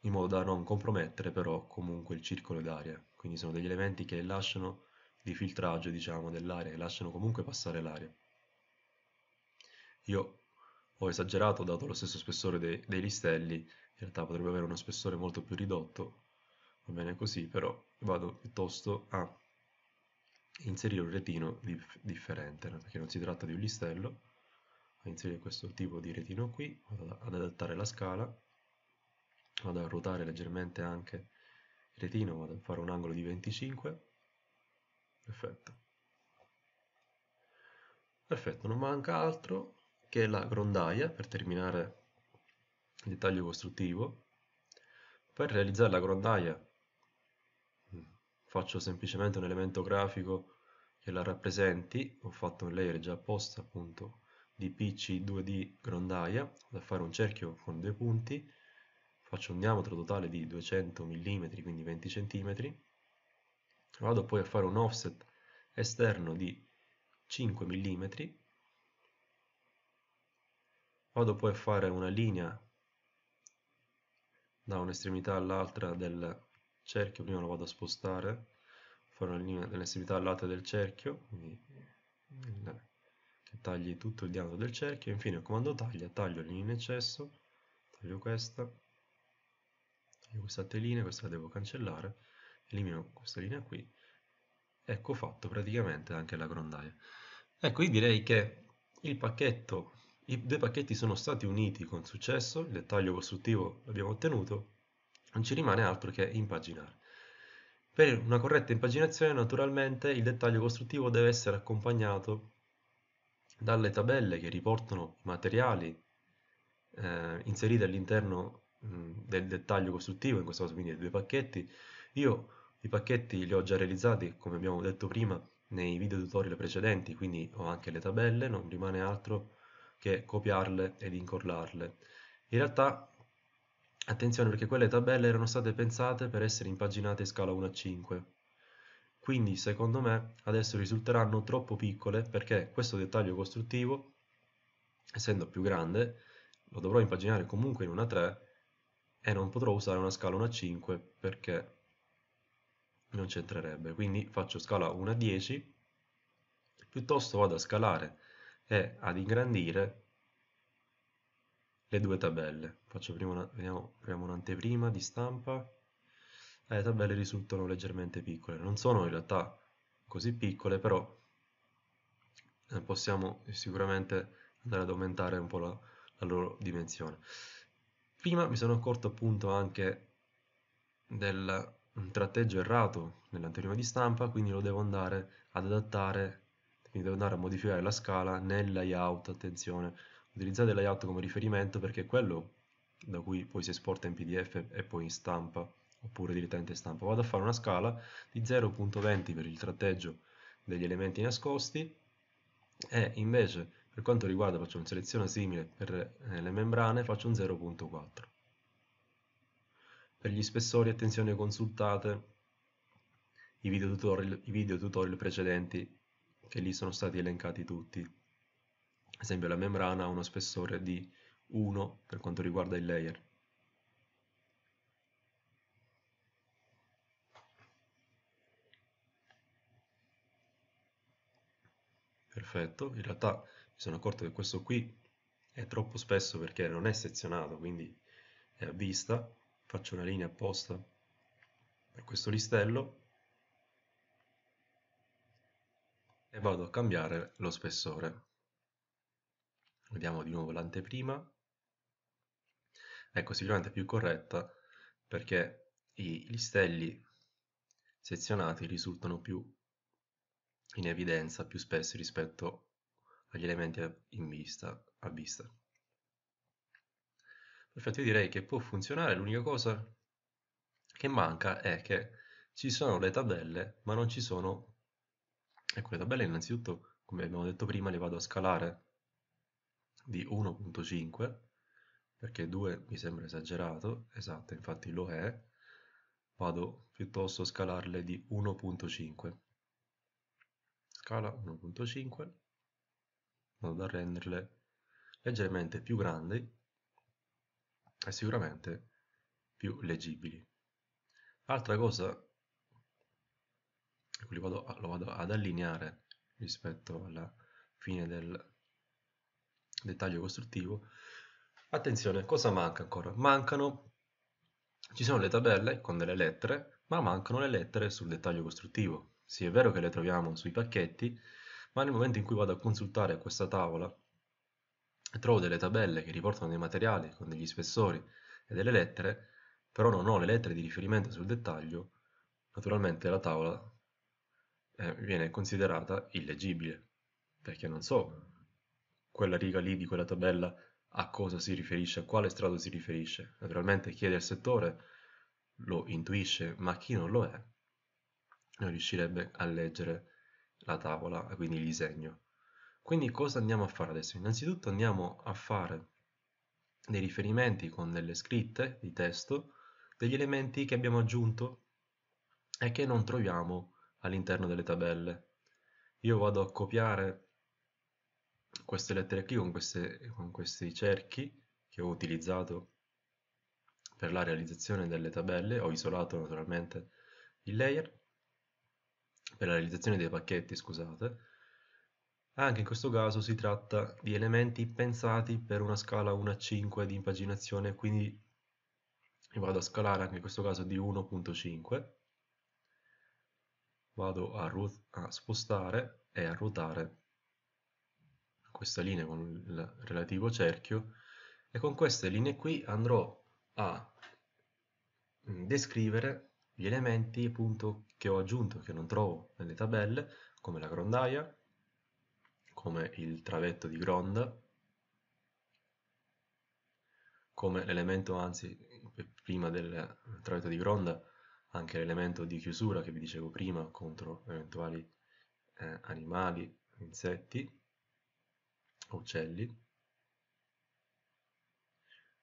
in modo da non compromettere però comunque il circolo d'aria. Quindi sono degli elementi che lasciano di filtraggio diciamo, dell'aria, che lasciano comunque passare l'aria. Io ho esagerato, dato lo stesso spessore dei, dei listelli, in realtà potrebbe avere uno spessore molto più ridotto, va bene così, però vado piuttosto a inserire un retino dif differente, perché non si tratta di un listello, a inserire questo tipo di retino qui, vado ad adattare la scala, vado a ruotare leggermente anche il retino, vado a fare un angolo di 25, perfetto. Perfetto, non manca altro che la grondaia per terminare dettaglio costruttivo. Per realizzare la grondaia faccio semplicemente un elemento grafico che la rappresenti, ho fatto un layer già apposta appunto di PC2D grondaia, vado a fare un cerchio con due punti, faccio un diametro totale di 200 mm, quindi 20 cm, vado poi a fare un offset esterno di 5 mm, vado poi a fare una linea da un'estremità all'altra del cerchio, prima lo vado a spostare, fare una linea dall'estremità all'altra del cerchio, quindi che tagli tutto il diametro del cerchio, infine comando taglia, taglio la linea in eccesso, taglio questa, taglio questa telina, questa la devo cancellare, elimino questa linea qui, ecco fatto praticamente anche la grondaia. Ecco, io direi che il pacchetto, i due pacchetti sono stati uniti con successo, il dettaglio costruttivo l'abbiamo ottenuto, non ci rimane altro che impaginare. Per una corretta impaginazione naturalmente il dettaglio costruttivo deve essere accompagnato dalle tabelle che riportano i materiali eh, inseriti all'interno del dettaglio costruttivo, in questo caso quindi dei due pacchetti. Io i pacchetti li ho già realizzati, come abbiamo detto prima, nei video tutorial precedenti, quindi ho anche le tabelle, non rimane altro che copiarle ed incollarle. In realtà Attenzione perché quelle tabelle erano state pensate per essere impaginate in scala 1 a 5. Quindi secondo me adesso risulteranno troppo piccole perché questo dettaglio costruttivo, essendo più grande, lo dovrò impaginare comunque in una 3 e non potrò usare una scala 1 a 5 perché non c'entrerebbe. Quindi faccio scala 1 a 10, piuttosto vado a scalare e ad ingrandire le due tabelle. Faccio prima una, vediamo, proviamo un'anteprima di stampa. Eh, le tabelle risultano leggermente piccole. Non sono in realtà così piccole, però eh, possiamo sicuramente andare ad aumentare un po' la, la loro dimensione. Prima mi sono accorto appunto anche del tratteggio errato nell'anteprima di stampa, quindi lo devo andare ad adattare, quindi devo andare a modificare la scala nel layout, attenzione, Utilizzate il layout come riferimento perché è quello da cui poi si esporta in pdf e poi in stampa oppure direttamente in stampa. Vado a fare una scala di 0.20 per il tratteggio degli elementi nascosti e invece per quanto riguarda, faccio una selezione simile per eh, le membrane, faccio un 0.4. Per gli spessori, attenzione, consultate i video tutorial, i video tutorial precedenti che lì sono stati elencati tutti ad esempio la membrana ha uno spessore di 1 per quanto riguarda il layer. Perfetto, in realtà mi sono accorto che questo qui è troppo spesso perché non è sezionato, quindi è a vista. Faccio una linea apposta per questo listello e vado a cambiare lo spessore. Vediamo di nuovo l'anteprima. Ecco, sicuramente più corretta perché i listelli sezionati risultano più in evidenza più spesso rispetto agli elementi in vista, a vista. Perfetto, io direi che può funzionare, l'unica cosa che manca è che ci sono le tabelle, ma non ci sono... Ecco, le tabelle innanzitutto, come abbiamo detto prima, le vado a scalare di 1.5 perché 2 mi sembra esagerato, esatto, infatti lo è, vado piuttosto a scalarle di 1.5. Scala 1.5, vado a renderle leggermente più grandi e sicuramente più leggibili. Altra cosa, lo vado, lo vado ad allineare rispetto alla fine del dettaglio costruttivo. Attenzione, cosa manca ancora? Mancano, ci sono le tabelle con delle lettere, ma mancano le lettere sul dettaglio costruttivo. Sì, è vero che le troviamo sui pacchetti, ma nel momento in cui vado a consultare questa tavola trovo delle tabelle che riportano dei materiali con degli spessori e delle lettere, però non ho le lettere di riferimento sul dettaglio, naturalmente la tavola eh, viene considerata illeggibile, perché non so quella riga lì di quella tabella a cosa si riferisce, a quale strato si riferisce. Naturalmente chi è del settore lo intuisce, ma chi non lo è non riuscirebbe a leggere la tavola, quindi il disegno. Quindi cosa andiamo a fare adesso? Innanzitutto andiamo a fare dei riferimenti con delle scritte di testo, degli elementi che abbiamo aggiunto e che non troviamo all'interno delle tabelle. Io vado a copiare queste lettere qui con, queste, con questi cerchi che ho utilizzato per la realizzazione delle tabelle, ho isolato naturalmente il layer per la realizzazione dei pacchetti, scusate. Anche in questo caso si tratta di elementi pensati per una scala 1 a 5 di impaginazione, quindi vado a scalare anche in questo caso di 1.5 vado a, a, spostare e a ruotare questa linea con il relativo cerchio e con queste linee qui andrò a descrivere gli elementi appunto che ho aggiunto che non trovo nelle tabelle come la grondaia come il travetto di gronda come l'elemento anzi prima del travetto di gronda anche l'elemento di chiusura che vi dicevo prima contro eventuali eh, animali, insetti, uccelli,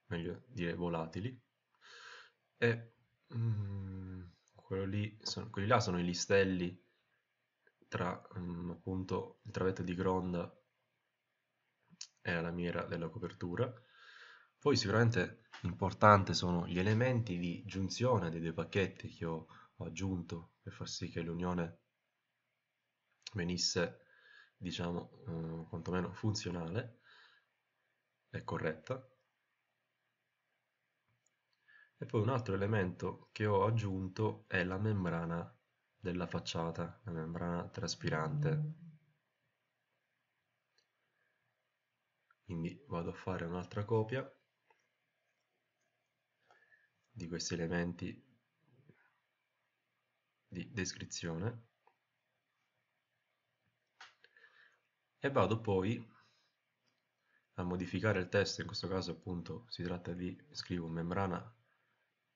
meglio dire volatili, e mm, lì sono, quelli là sono i listelli tra mm, appunto il travetto di gronda e la lamiera della copertura. Poi sicuramente importante sono gli elementi di giunzione dei due pacchetti che ho aggiunto per far sì che l'unione venisse diciamo eh, quantomeno funzionale e corretta e poi un altro elemento che ho aggiunto è la membrana della facciata, la membrana traspirante. Quindi vado a fare un'altra copia di questi elementi di descrizione. E vado poi a modificare il testo, in questo caso appunto si tratta di, scrivo membrana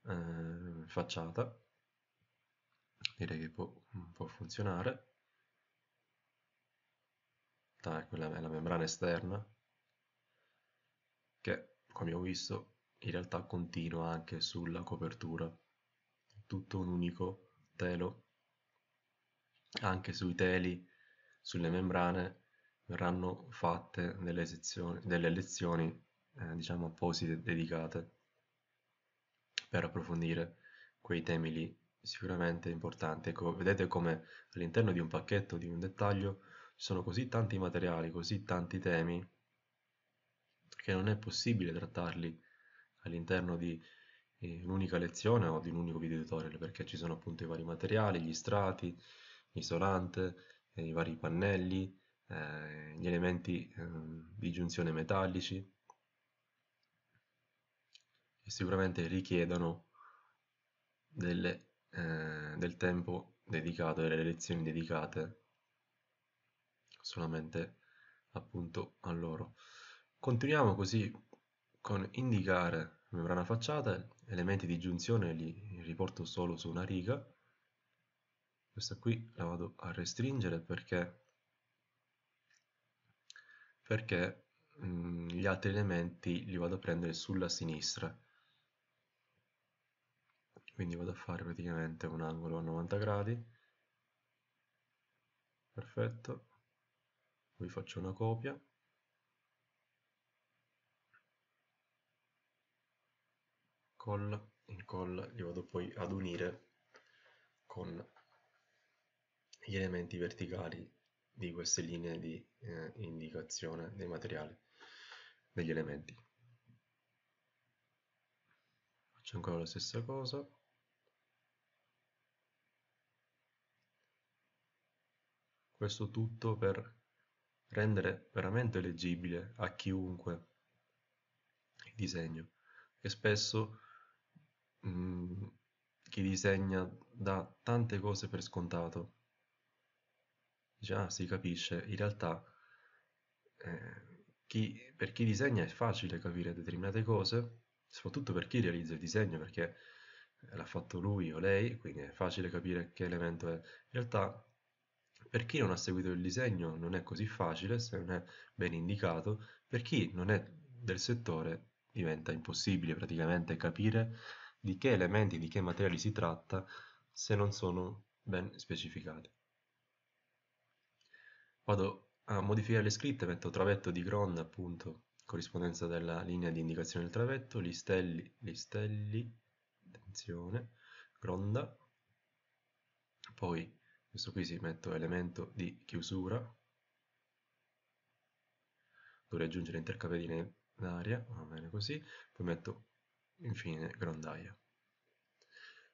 eh, facciata, direi che può, può funzionare, Dai, quella è la membrana esterna, che come abbiamo visto in realtà continua anche sulla copertura, tutto un unico telo, anche sui teli, sulle membrane verranno fatte delle, sezioni, delle lezioni eh, diciamo apposite dedicate per approfondire quei temi lì sicuramente importanti. Ecco, vedete come all'interno di un pacchetto, di un dettaglio, ci sono così tanti materiali, così tanti temi, che non è possibile trattarli all'interno di eh, un'unica lezione o di un unico video tutorial perché ci sono appunto i vari materiali, gli strati, l'isolante, eh, i vari pannelli, eh, gli elementi ehm, di giunzione metallici che sicuramente richiedono delle, eh, del tempo dedicato, delle lezioni dedicate solamente appunto a loro. Continuiamo così con indicare membrana facciata, elementi di giunzione li riporto solo su una riga, questa qui la vado a restringere perché, perché mh, mm, gli altri elementi li vado a prendere sulla sinistra, quindi vado a fare praticamente un angolo a 90 gradi, perfetto, poi faccio una copia, colla, incolla, li vado poi ad unire con gli elementi verticali di queste linee di eh, indicazione dei materiali, degli elementi. Faccio ancora la stessa cosa. Questo tutto per rendere veramente leggibile a chiunque il disegno, che spesso Mm, chi disegna dà tante cose per scontato. Dice, ah, si capisce, in realtà eh, chi, per chi disegna è facile capire determinate cose, soprattutto per chi realizza il disegno, perché l'ha fatto lui o lei, quindi è facile capire che elemento è. In realtà, per chi non ha seguito il disegno non è così facile, se non è ben indicato, per chi non è del settore diventa impossibile praticamente capire di che elementi, di che materiali si tratta se non sono ben specificati. Vado a modificare le scritte, metto travetto di Gronda, appunto, corrispondenza della linea di indicazione del travetto, listelli, listelli, attenzione, Gronda, poi questo qui si metto elemento di chiusura, dovrei aggiungere intercapedine d'aria, va bene così, poi metto infine grondaia.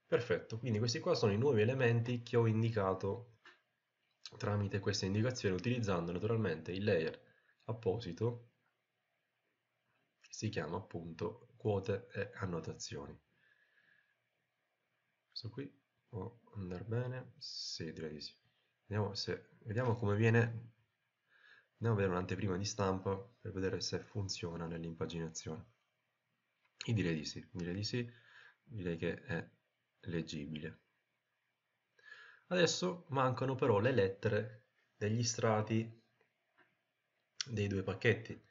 Perfetto, quindi questi qua sono i nuovi elementi che ho indicato tramite queste indicazioni utilizzando naturalmente il layer apposito che si chiama appunto quote e annotazioni. Questo qui può andare bene? Sì, direi di sì. Vediamo, se, vediamo come viene Andiamo a vedere un'anteprima di stampa per vedere se funziona nell'impaginazione. Io direi di sì, direi di sì, direi che è leggibile. Adesso mancano però le lettere degli strati dei due pacchetti.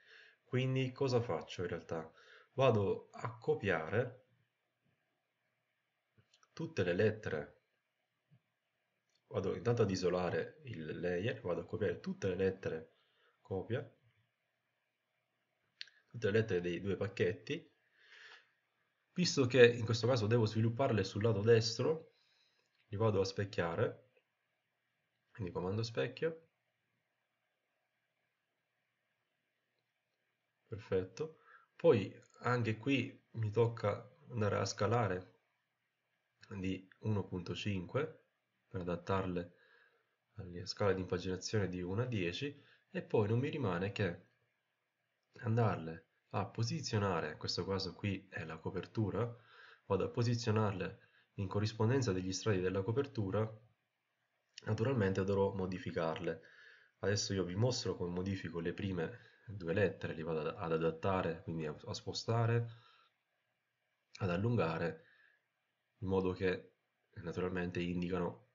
Quindi cosa faccio in realtà? Vado a copiare tutte le lettere, vado intanto ad isolare il layer, vado a copiare tutte le lettere copia tutte le lettere dei due pacchetti visto che in questo caso devo svilupparle sul lato destro li vado a specchiare. Quindi comando specchio. Perfetto. Poi anche qui mi tocca andare a scalare di 1.5 per adattarle alla scala di impaginazione di 1 a 10 e poi non mi rimane che andarle a posizionare, in questo caso qui è la copertura, vado a posizionarle in corrispondenza degli strati della copertura, naturalmente dovrò modificarle. Adesso io vi mostro come modifico le prime due lettere, li vado ad adattare, quindi a spostare, ad allungare, in modo che naturalmente indicano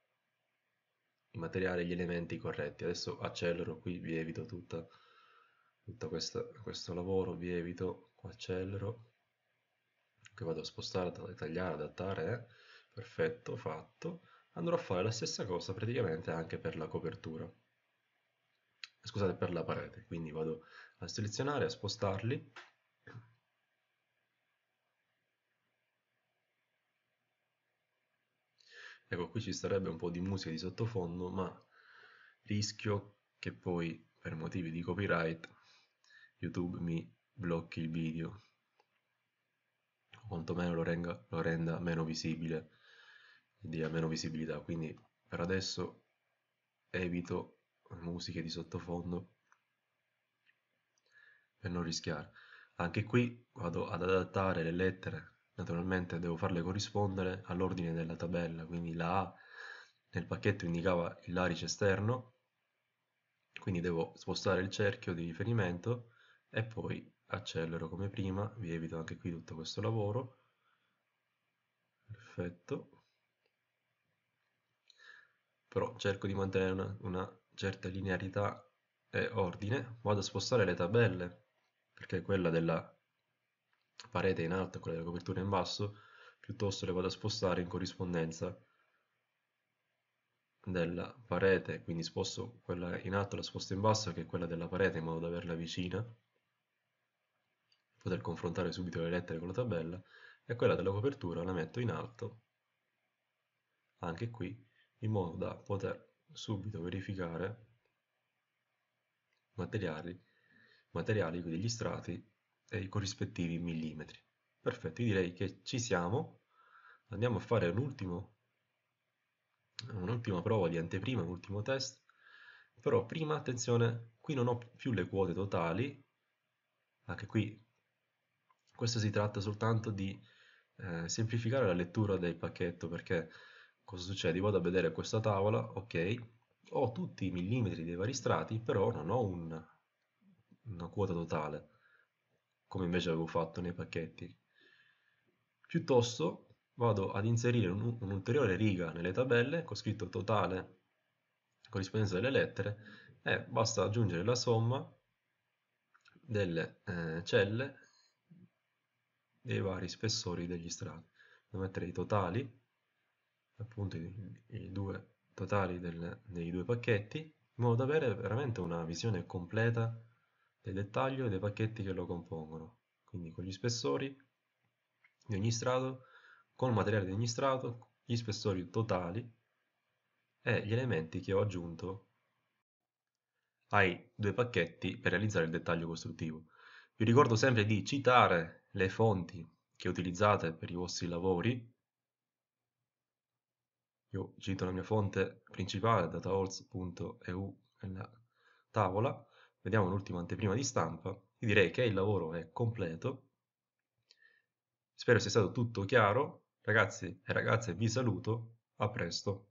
i materiali e gli elementi corretti. Adesso accelero qui, vi evito tutta, tutta questa, questo lavoro, vi evito, accelero, che vado a spostare, a tagliare, adattare, eh? perfetto, fatto. Andrò a fare la stessa cosa praticamente anche per la copertura. Scusate, per la parete, quindi vado a selezionare, a spostarli Ecco, qui ci sarebbe un po' di musica di sottofondo, ma rischio che poi per motivi di copyright YouTube mi blocchi il video. O quantomeno lo, renga, lo renda meno visibile dia meno visibilità. Quindi per adesso evito musiche di sottofondo per non rischiare. Anche qui vado ad adattare le lettere. Naturalmente devo farle corrispondere all'ordine della tabella, quindi la A nel pacchetto indicava il larice esterno, quindi devo spostare il cerchio di riferimento e poi accelero come prima, vi evito anche qui tutto questo lavoro, perfetto, però cerco di mantenere una, una certa linearità e ordine, vado a spostare le tabelle, perché quella della parete in alto e quella della copertura in basso, piuttosto le vado a spostare in corrispondenza della parete, quindi sposto quella in alto, la sposto in basso che è quella della parete in modo da averla vicina, poter confrontare subito le lettere con la tabella, e quella della copertura la metto in alto, anche qui, in modo da poter subito verificare materiali, materiali quindi gli strati e i corrispettivi millimetri. Perfetto, io direi che ci siamo. Andiamo a fare un'ultima prova di anteprima, un ultimo test. Però prima, attenzione, qui non ho più le quote totali, anche qui questo si tratta soltanto di eh, semplificare la lettura del pacchetto perché cosa succede? Vado a vedere questa tavola, ok, ho tutti i millimetri dei vari strati, però non ho un una quota totale, come invece avevo fatto nei pacchetti. Piuttosto vado ad inserire un'ulteriore riga nelle tabelle con scritto totale corrispondenza delle lettere e basta aggiungere la somma delle eh, celle dei vari spessori degli strati. Devo mettere i totali, appunto i, i due totali del, dei due pacchetti, in modo da avere veramente una visione completa del dettaglio dei pacchetti che lo compongono. Quindi con gli spessori di ogni strato, con il materiale di ogni strato, gli spessori totali e gli elementi che ho aggiunto ai due pacchetti per realizzare il dettaglio costruttivo. Vi ricordo sempre di citare le fonti che utilizzate per i vostri lavori. Io cito la mia fonte principale, dataholz.eu, nella tavola. Vediamo l'ultima anteprima di stampa. Vi direi che il lavoro è completo. Spero sia stato tutto chiaro. Ragazzi e ragazze, vi saluto. A presto.